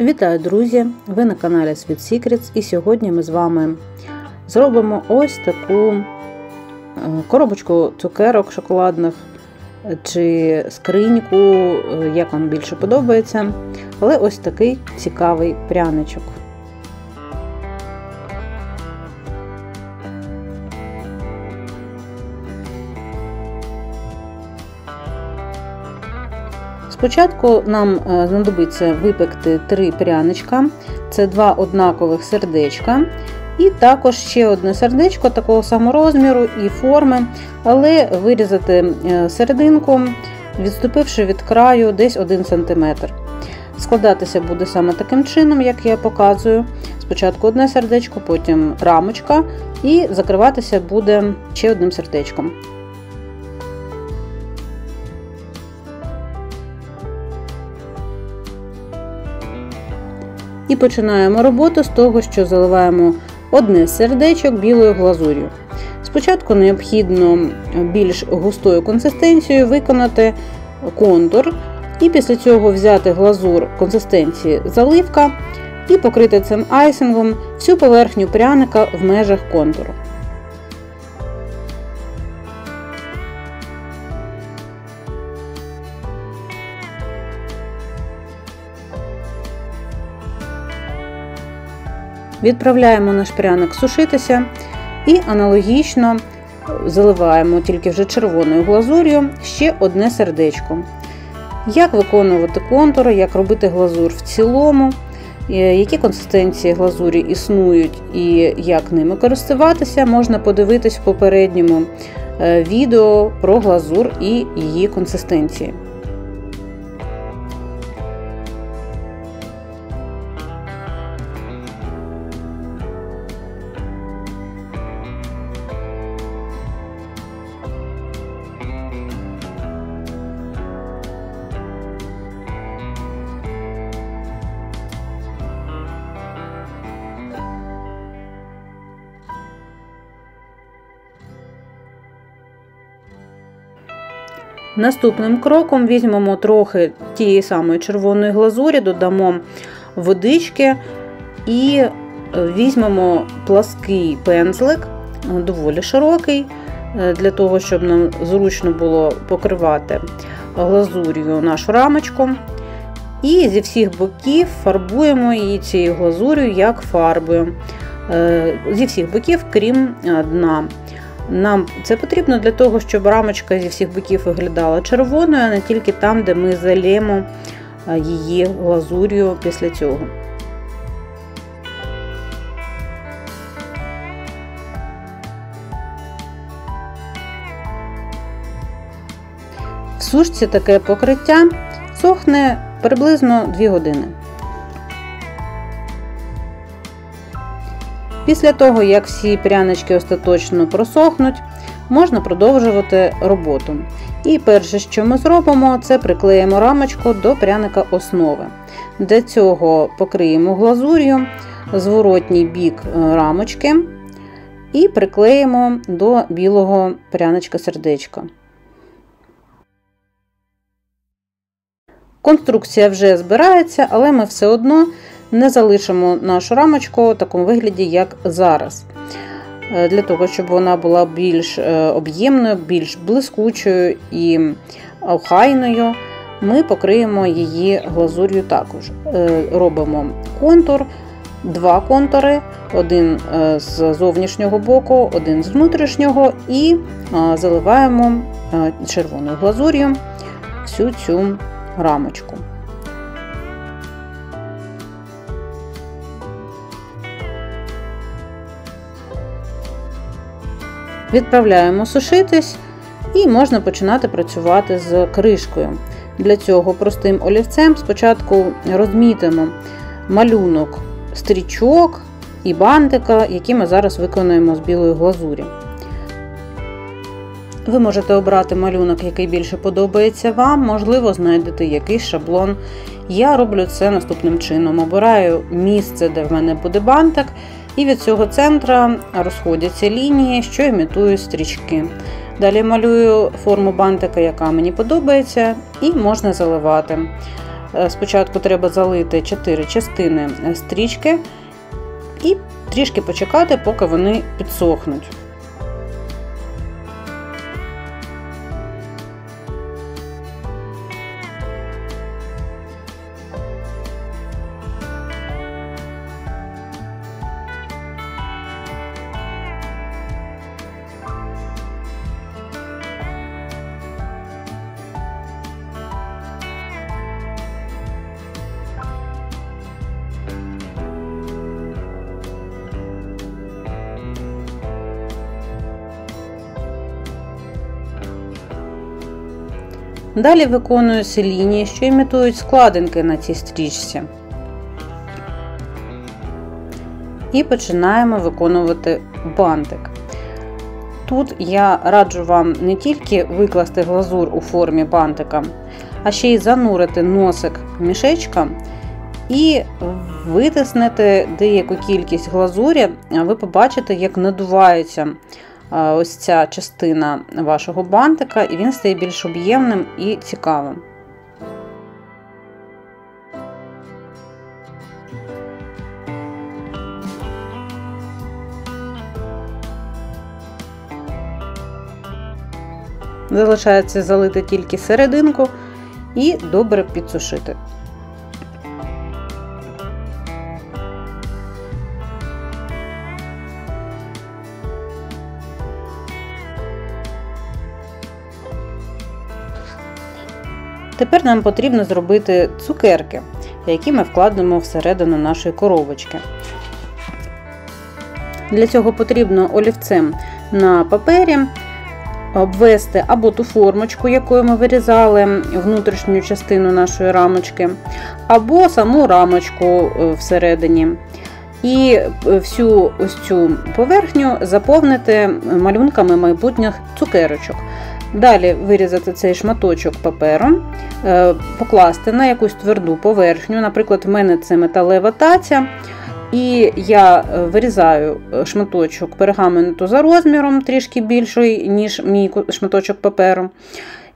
Вітаю, друзі! Ви на каналі Sweet Secrets і сьогодні ми з вами зробимо ось таку е, коробочку цукерок шоколадних чи скриньку, е, як вам більше подобається. Але ось такий цікавий пряничок. Спочатку нам е, знадобиться випекти три пряничка, це два однакових сердечка. І також ще одне сердечко такого самого розміру і форми, але вирізати е, серединку, відступивши від краю десь 1 см. Складатися буде саме таким чином, як я показую. Спочатку одне сердечко, потім рамочка, і закриватися буде ще одним сердечком. І починаємо роботу з того, що заливаємо одне з сердечок білою глазур'ю. Спочатку необхідно більш густою консистенцією виконати контур, і після цього взяти глазур консистенції заливка і покрити цим айсингом всю поверхню пряника в межах контуру. Відправляємо наш пряник сушитися і аналогічно заливаємо тільки вже червоною глазур'ю ще одне сердечко. Як виконувати контури, як робити глазур в цілому, е, які консистенції глазурі існують і як ними користуватися, можна подивитись в попередньому е, відео про глазур і її консистенції. Наступним кроком візьмемо трохи тієї самої червоної глазурі, додамо водички і візьмемо плаский пензлик, доволі широкий, для того, щоб нам зручно було покривати глазур'ю нашу рамочку. І зі всіх боків фарбуємо її цією глазур'ю як фарбою. Зі всіх боків, крім дна. Нам це потрібно для того, щоб рамочка зі всіх боків виглядала червоною, а не тільки там, де ми залємо її глазур'ю після цього. В сушці таке покриття сохне приблизно 2 години. Після того, як всі прянички остаточно просохнуть, можна продовжувати роботу. І перше, що ми зробимо, це приклеїмо рамочку до пряника основи. Для цього покриємо глазур'ю зворотній бік е, рамочки і приклеїмо до білого пряничка сердечка. Конструкція вже збирається, але ми все одно не залишимо нашу рамочку в такому вигляді, як зараз. Е, для того, щоб вона була більш е, об'ємною, більш блискучою і охайною, ми покриємо її глазур'ю також. Е, робимо контур, два контури, один з зовнішнього боку, один з внутрішнього, і заливаємо червоною глазур'ю всю цю рамочку. Відправляємо сушитись і можна починати працювати з кришкою. Для цього простим олівцем спочатку розмітимо малюнок стрічок і бантика, які ми зараз виконуємо з білої глазурі. Ви можете обрати малюнок, який більше подобається вам, можливо, знайдете якийсь шаблон. Я роблю це наступним чином: обираю місце, де в мене буде бантик, і від цього центра розходяться лінії, що імітують стрічки. Далі малюю форму бантика, яка мені подобається, і можна заливати. Е, спочатку треба залити 4 частини стрічки і трішки почекати, поки вони підсохнуть. Далі виконуються лінії, що імітують складинки на цій стрічці. І починаємо виконувати бантик. Тут я раджу вам не тільки викласти глазур у формі бантика, а ще й занурити носик мішечка і витиснути деяку кількість глазурі, ви побачите, як надувається ось ця частина вашого бантика, і він стає більш об'ємним і цікавим. Залишається залити тільки серединку і добре підсушити. Тепер нам потрібно зробити цукерки, які ми вкладемо всередину нашої коробочки. Для цього потрібно олівцем на папері обвести або ту формочку, якою ми вирізали внутрішню частину нашої рамочки, або саму рамочку е, всередині. І всю ось цю поверхню заповнити малюнками майбутніх цукерочок. Далі вирізати цей шматочок паперу, е, покласти на якусь тверду поверхню. Наприклад, в мене це металева таця. І я е, вирізаю е, шматочок пергаменту за розміром, трішки більший, ніж мій шматочок паперу.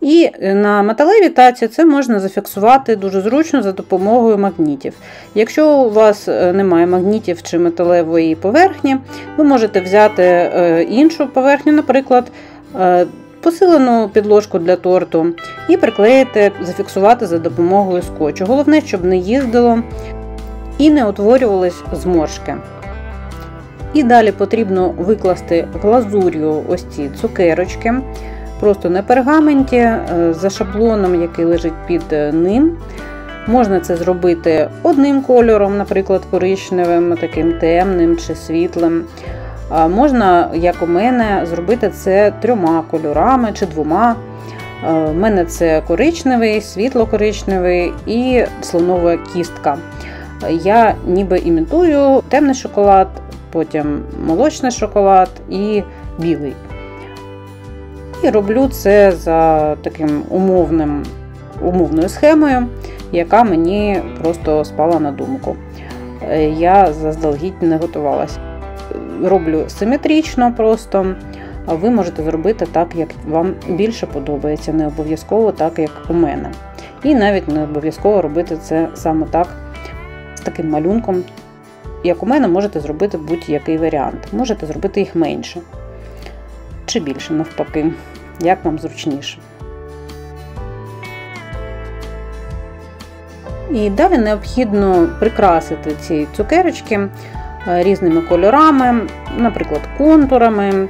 І на металевій таці це можна зафіксувати дуже зручно за допомогою магнітів. Якщо у вас немає магнітів чи металевої поверхні, ви можете взяти іншу поверхню, наприклад, посилену підложку для торту і приклеїти, зафіксувати за допомогою скотчу. Головне, щоб не їздило і не утворювались зморшки. І далі потрібно викласти глазур'ю ось ці цукерочки, просто на пергаменті, е, за шаблоном, який лежить під е, ним. Можна це зробити одним кольором, наприклад, коричневим, таким темним чи світлим. Можна, як у мене, зробити це трьома кольорами чи двома. У мене це коричневий, світло-коричневий і слонова кістка. Я ніби імітую темний шоколад, потім молочний шоколад і білий. І роблю це за таким умовним, умовною схемою, яка мені просто спала на думку. Я заздалегідь не готувалася роблю симетрично просто. А ви можете зробити так, як вам більше подобається, не обов'язково так, як у мене. І навіть не обов'язково робити це саме так, з таким малюнком. Як у мене, можете зробити будь-який варіант. Можете зробити їх менше чи більше, навпаки, як вам зручніше. І далі необхідно прикрасити ці цукерочки різними кольорами, наприклад, контурами,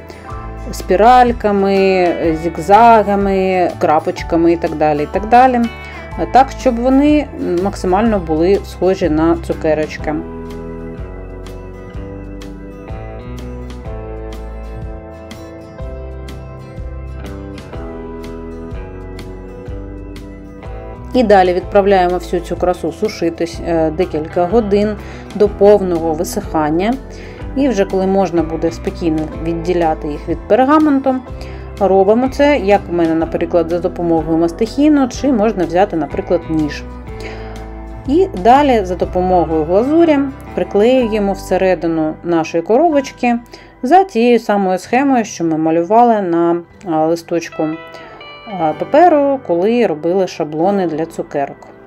спіральками, зігзагами, крапочками і так далі. і Так далі. Е, так, щоб вони максимально були схожі на цукерочки. І далі відправляємо всю цю красу сушитись е, декілька годин до повного висихання. І вже коли можна буде спокійно відділяти їх від пергаменту, робимо це, як у мене, наприклад, за допомогою мастихіну, чи можна взяти, наприклад, ніж. І далі за допомогою глазурі приклеюємо всередину нашої коробочки за тією самою схемою, що ми малювали на листочку паперу, коли робили шаблони для цукерок.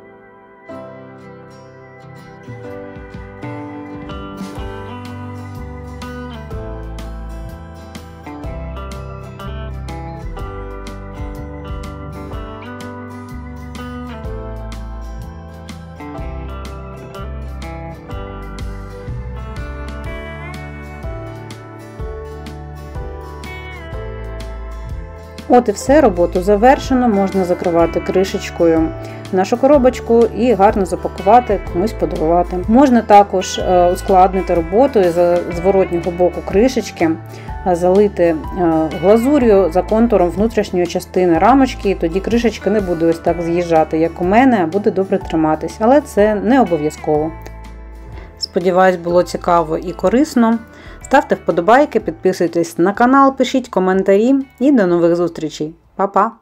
От і все, роботу завершено, можна закривати кришечкою нашу коробочку і гарно запакувати, комусь подарувати. Можна також е, ускладнити роботу і з зворотнього боку кришечки, е, залити е, глазур'ю за контуром внутрішньої частини рамочки, і тоді кришечка не буде ось так з'їжджати, як у мене, а буде добре триматись, але це не обов'язково. Сподіваюсь, було цікаво і корисно. Ставте вподобайки, підписуйтесь на канал, пишіть коментарі і до нових зустрічей. Па-па!